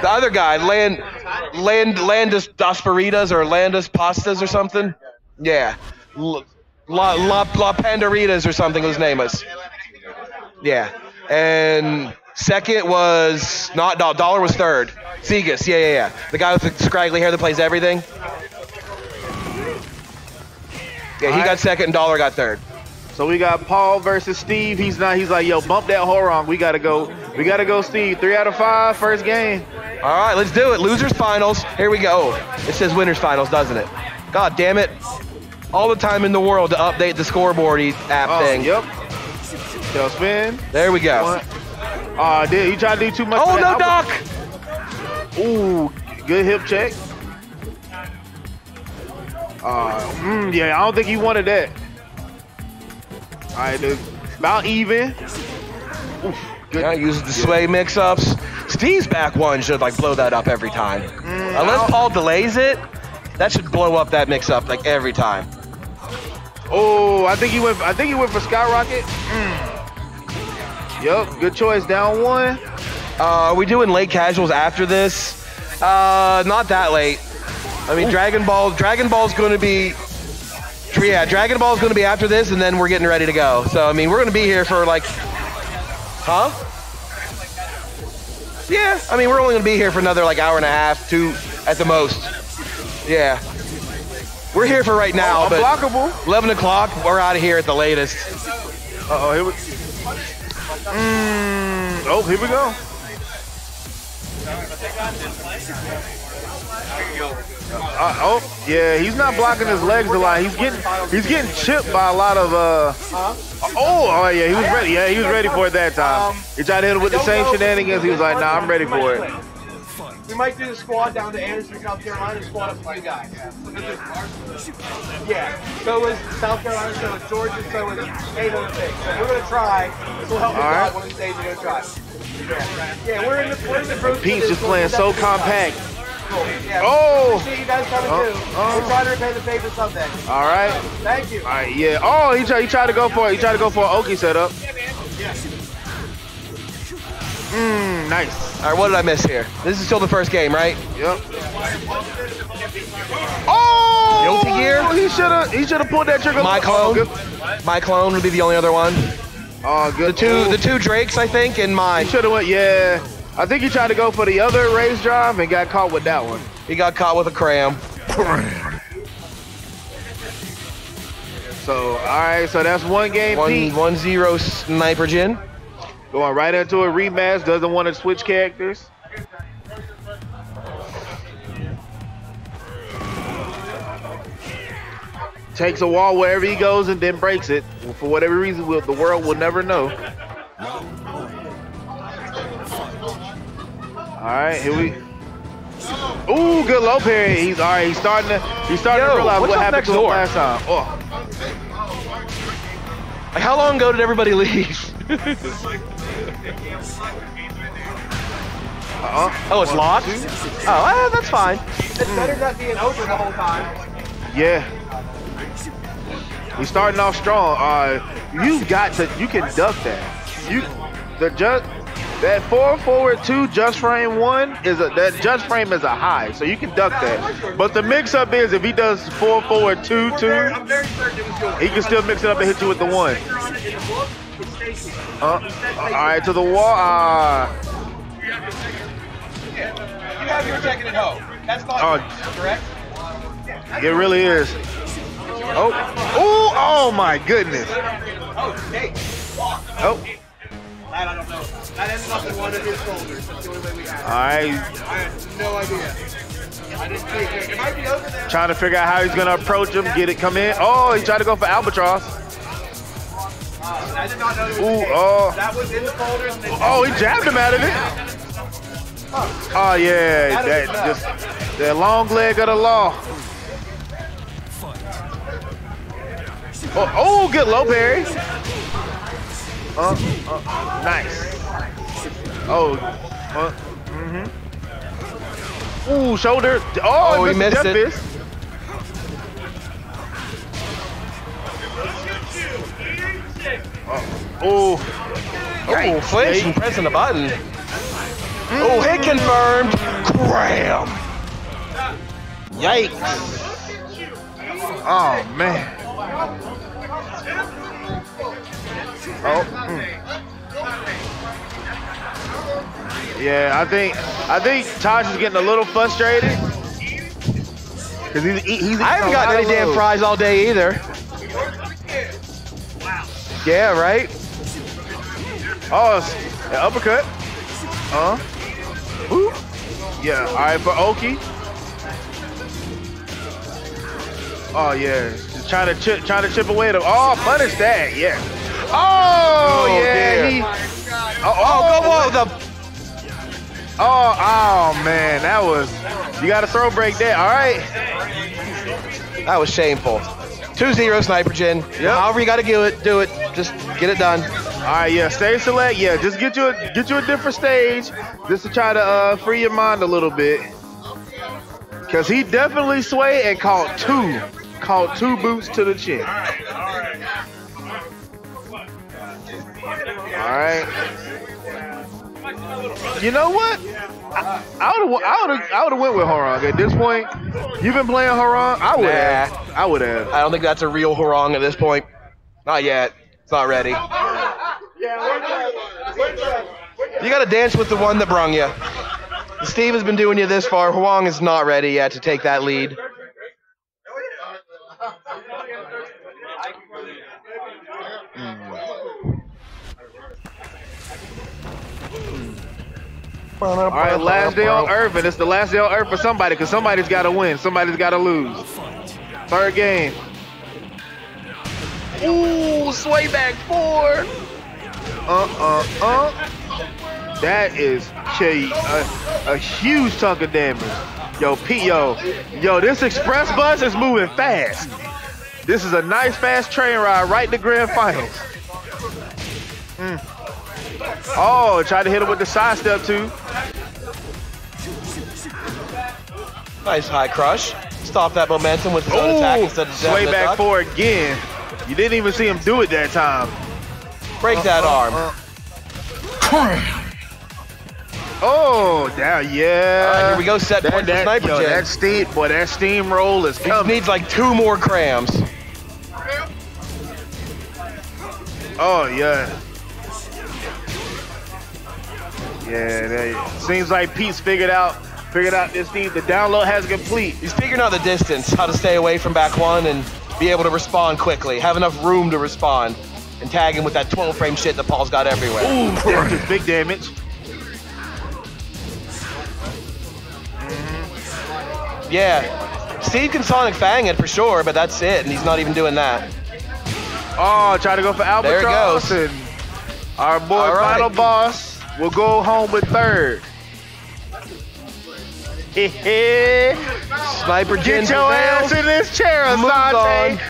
The other guy, Land, Land, Landis Dasperitas or Landis Pastas or something. Yeah, La La La Pandaritas or something. His name was. Yeah, and second was not Do- Dollar was third. Segas, yeah, yeah, yeah. The guy with the scraggly hair that plays everything. Yeah, he got second and Dollar got third. So we got Paul versus Steve. He's not. He's like, yo, bump that whole wrong. We gotta go. We gotta go, Steve. Three out of five, first game. All right, let's do it. Losers finals. Here we go. It says winners finals, doesn't it? God damn it. All the time in the world to update the scoreboardy app Oh, thing. yep. Tail spin. There we go. One. Oh, did he try to do too much? Oh no, Doc! Ooh, good hip check. Uh, mm, yeah, I don't think he wanted that. All right, dude. About even. Oof, good. Yeah, uses the sway mix-ups. Steve's back one should like blow that up every time. Mm, Unless I'll- Paul delays it, that should blow up that mix-up like every time. Oh, I think he went. I think he went for skyrocket. Mm. Yep, good choice. Down one. Uh, are we doing late casuals after this? Uh, not that late. I mean, Dragon Ball. Dragon Ball's going to be. Yeah, Dragon Ball is going to be after this, and then we're getting ready to go. So I mean, we're going to be here for like, huh? Yeah, I mean, we're only going to be here for another like hour and a half, two at the most. Yeah, we're here for right now, but Unblockable. 11 o'clock, we're out of here at the latest. Uh oh, here we. Mm, oh, here we go. Uh, oh, yeah, he's not blocking his legs a lot. He's getting he's getting chipped by a lot of uh. Oh, oh yeah, he was ready. Yeah, he was ready for it that time. He tried to hit him with the same shenanigans. He was like, Nah, I'm ready for it. We might do the squad down to Anderson, South Carolina, and squad up you guys. Yeah. So was South Carolina, so was Georgia, so was 806. So we're gonna try. This will help right. one of these days. We're gonna try. Yeah. Yeah, we're in the we're in the process. Pete's just playing so compact. Yeah. Oh. oh. Appreciate you guys coming Oh, too. oh. We're trying to repay the favor someday. All right. Thank you. All right, yeah. Oh, he tried, he tried to go for it. He tried to go for an Oki setup. Yeah, man. Mmm, nice. All right, what did I miss here? This is still the first game, right? Yep. Oh! Guilty Gear? He should have. He should have pulled that trigger. My Oh, clone. good. My clone would be the only other one. Oh, The two, Ooh. the two Drakes, I think, and mine. He should have went. Yeah. I think he tried to go for the other race drive and got caught with that one. He got caught with a cram. So, all right. So that's one game. One, zero Sniperjin. going right into a rematch. Doesn't want to switch characters. Takes a wall wherever he goes and then breaks it. For whatever reason, we'll, the world will never know. All right, here we. Ooh, good low parry. He's all right. He's starting to. He's starting Yo, to realize what happened next to him last time. Oh, Like, how long ago did everybody leave? uh-uh. oh, it's locked. Oh, that's fine. It's better not being open the whole time. Yeah. We starting off strong. Uh, you got to. You can duck that. You the just that four forward two just frame one is a that just frame is a high, so you can duck that. But the mix up is if he does four forward two two, I'm very certain it was good. he can still mix it up and hit you with the one. Later on in the book, it's Stacy. Uh, all right, to the wall. Uh, You have your jacket at home. That's not Oh. correct. it really is. Oh, oh, oh my goodness. Oh, That ended up in one of his folders. That's the only way we had it. all right. I had no idea. I didn't see it. It might be over there. Trying to figure out how he's gonna approach him, get it come in. Oh, he tried to go for albatross. Uh, I did not know there was Ooh, a case. oh. That was in the folders. and they- Oh, he jabbed him out of it. Oh yeah, that just the long leg of the law. Oh, oh good low parry. Uh, uh, nice. Oh, uh, mm-hmm. Ooh, shoulder. Oh, Oh, he he missed missed it. fist. Oh, Oh, flinch and pressing the button. Oh, hit confirmed. Cram. Yikes. Oh man. Oh. Yeah, I think I think Taj is getting a little frustrated. Cause he's, he- he's I haven't gotten any damn fries all day either. Yeah, right? Oh, an uppercut. Uh. Woo. Yeah. All right for Oki. Oh yeah, just trying to chip, trying to chip away at him. Oh, punish that. Yeah. Oh, Oh, yeah. He, oh, Oh, go, whoa, the Oh, oh man, that was. You got to throw break there. All right. That was shameful. 2-0 Sniperjin. However you got to do it, do it. Just get it done. All right, yeah, stage select, yeah, just get you a get you a different stage, just to try to uh, free your mind a little bit. Cause he definitely swayed and caught two, caught two boots to the chin. Right. You know what? I would have, I would have, I would have went with Hwoarang at this point. You've been playing Hwoarang. I would have. I would have. I don't think that's a real Hwoarang at this point. Not yet. It's not ready. You got to dance with the one that brung you. Steve has been doing you this far. Hwoarang is not ready yet to take that lead. All right, last day on Earth, and it's the last day on Earth for somebody, because somebody's got to win, somebody's got to lose. Third game. Ooh, sway back four. Uh, uh, uh. That is a, a, huge chunk of damage. Yo, Pete, yo, yo, this express bus is moving fast. This is a nice fast train ride right to the grand finals. Mm. Oh, tried to hit him with the side step too. Nice high crush. Stop that momentum with his own attack instead of the back duck. four again. You didn't even see him do it that time. Break that Uh, arm. uh. Oh, yeah, yeah. All right, here we go. Set That, point that, Sniper yo, that steam, boy, that steamroll is He coming. needs like two more crams. Oh yeah. Yeah, that, seems like Pete's figured out figured out this thing. The download has complete. He's figuring out the distance, how to stay away from back one and be able to respond quickly, have enough room to respond, and tag him with that 12 frame shit that Paul's got everywhere. Ooh, that's just big damage. Yeah. Steve can Sonic Fang it for sure, but that's it, and he's not even doing that. Oh, try to go for There it Albatross. goes. And our boy All right. Final Boss will go home with third. Sniper Get your ass in this chair, Asante.